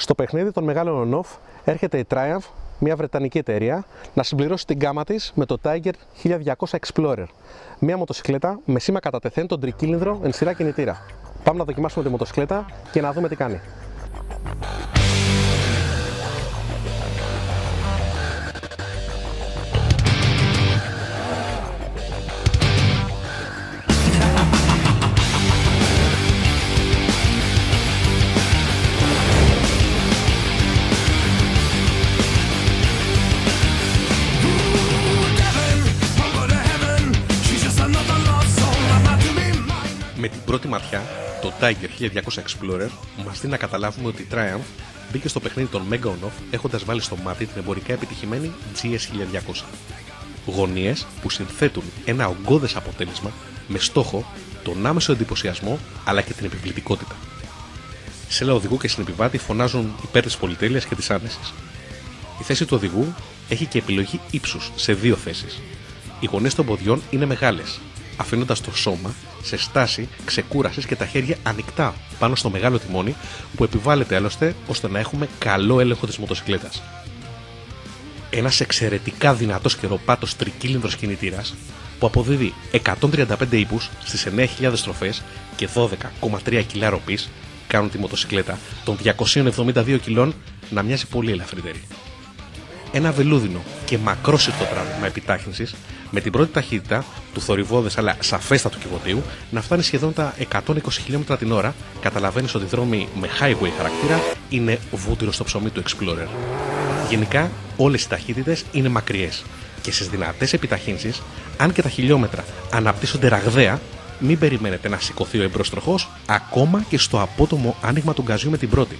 Στο παιχνίδι των μεγάλων on-off έρχεται η Triumph, μια βρετανική εταιρεία, να συμπληρώσει την γάμα της με το Tiger 1200 Explorer. Μια μοτοσυκλέτα με σήμα κατά τεθέν τον τρικύλινδρο εν σειρά κινητήρα. Πάμε να δοκιμάσουμε τη μοτοσυκλέτα και να δούμε τι κάνει. Πρώτη ματιά, το Tiger 1200 Explorer μας δίνει να καταλάβουμε ότι η Triumph μπήκε στο παιχνίδι των Mega On-Off έχοντας βάλει στο μάτι την εμπορικά επιτυχημένη GS 1200. Γωνίες που συνθέτουν ένα ογκώδες αποτέλεσμα με στόχο τον άμεσο εντυπωσιασμό αλλά και την επιβλητικότητα. Σε ένα οδηγού και συνεπιβάτη φωνάζουν υπέρ της πολυτέλειας και της άνεσης. Η θέση του οδηγού έχει και επιλογή ύψους σε δύο θέσεις. Οι γωνίες των ποδιών είναι μεγάλες, αφήνοντας το σώμα σε στάση ξεκούρασης και τα χέρια ανοιχτά πάνω στο μεγάλο τιμόνι που επιβάλλεται άλλωστε ώστε να έχουμε καλό έλεγχο της μοτοσυκλέτας. Ένας εξαιρετικά δυνατός καιροπάτο τρικύλινδρος κινητήρας που αποδίδει 135 ύπους στις 9.000 στροφές και 12,3 κιλά ροπής κάνουν τη μοτοσυκλέτα των 272 κιλών να μοιάζει πολύ ελαφρύτερη ένα βελούδινο και μακρόσυρτο τράβηγμα επιτάχυνσης με την πρώτη ταχύτητα του θορυβόδε αλλά σαφέστατου κυβωτίου να φτάνει σχεδόν τα 120 χιλιόμετρα την ώρα, καταλαβαίνεις ότι οι δρόμοι με highway χαρακτήρα είναι βούτυρο στο ψωμί του Explorer. Γενικά, όλες οι ταχύτητες είναι μακριές και στις δυνατές επιταχύνσεις, αν και τα χιλιόμετρα αναπτύσσονται ραγδαία, μην περιμένετε να σηκωθεί ο εμπροστροχός ακόμα και στο απότομο άνοιγμα του γκαζιού με την πρώτη.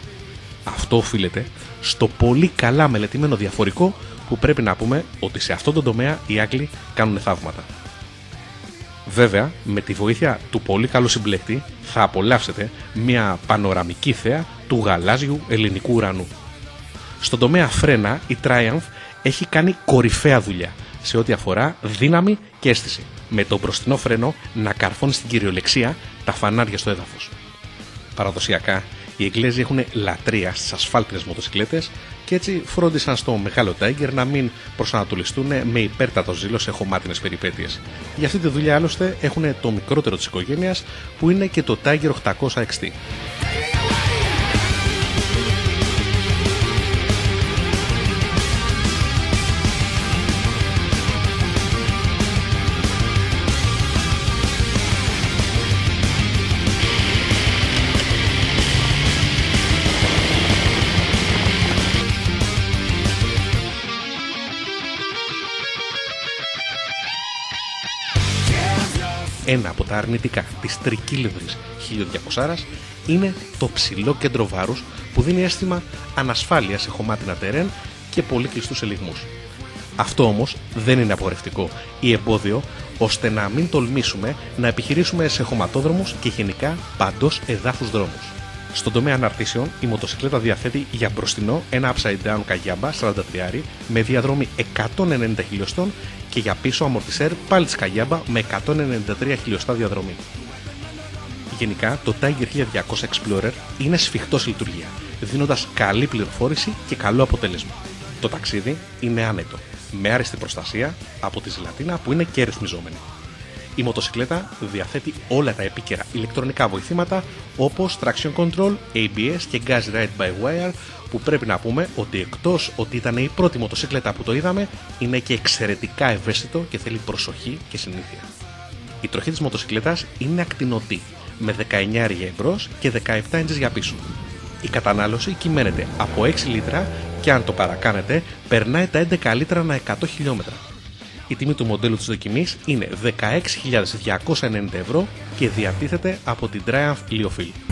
Αυτό οφείλεται στο πολύ καλά μελετημένο διαφορικό που πρέπει να πούμε ότι σε αυτόν τον τομέα οι Άγγλοι κάνουν θαύματα. Βέβαια, με τη βοήθεια του πολύ καλού συμπλεκτη θα απολαύσετε μια πανοραμική θέα του γαλάζιου ελληνικού ουρανού. Στον τομέα φρένα η Triumph έχει κάνει κορυφαία δουλειά σε ό,τι αφορά δύναμη και αίσθηση, με το μπροστινό φρένο να καρφώνει στην κυριολεξία τα φανάρια στο έδαφος. Παραδοσιακά, οι Εγγλέζοι έχουν λατρεία στις ασφάλτινε μοτοσυκλέτες και έτσι φρόντισαν στο μεγάλο Tiger να μην προσανατολιστούν με υπέρτατο ζήλο σε χωμάτινες περιπέτειες. Για αυτή τη δουλειά άλλωστε έχουν το μικρότερο της οικογένειας που είναι και το Tiger 800 XT. Ένα από τα αρνητικά της τρικύλινδρης 1200 είναι το ψηλό κέντρο βάρους που δίνει αίσθημα ανασφάλειας σε χωμάτινα τερέν και πολύ κλειστούς ελιγμούς. Αυτό όμως δεν είναι απογορευτικό ή εμπόδιο ώστε να μην τολμήσουμε να επιχειρήσουμε σε χωματόδρομους και γενικά παντός εδάφους δρόμους. Στον τομέα αναρτήσεων, η μοτοσυκλέτα διαθέτει για μπροστινό ένα upside down καγιάμπα 43 με διαδρομή 190 χιλιοστών και για πίσω αμορτισέρ πάλι της καγιάμπα με 193 χιλιοστά διαδρομή. Γενικά, το Tiger 1200 Explorer είναι σφιχτός σε λειτουργία, δίνοντας καλή πληροφόρηση και καλό αποτέλεσμα. Το ταξίδι είναι άνετο, με άριστη προστασία από τη ζηλατίνα που είναι και ρυθμιζόμενη. Η μοτοσυκλέτα διαθέτει όλα τα επίκαιρα ηλεκτρονικά βοηθήματα όπως traction control, ABS και gas ride by wire που πρέπει να πούμε ότι εκτός ότι ήταν η πρώτη μοτοσυκλέτα που το είδαμε είναι και εξαιρετικά ευαίσθητο και θέλει προσοχή και συνήθεια. Η τροχή της μοτοσυκλέτας είναι ακτινωτή με 19 εμπρός και 17 ίντζες για πίσω. Η κατανάλωση κυμαίνεται από 6 λίτρα και αν το παρακάνετε περνάει τα 11 λίτρα ανά 100 χιλιόμετρα. Η τιμή του μοντέλου της δοκιμής είναι 16.290 ευρώ και διατίθεται από την Triumph Leofield.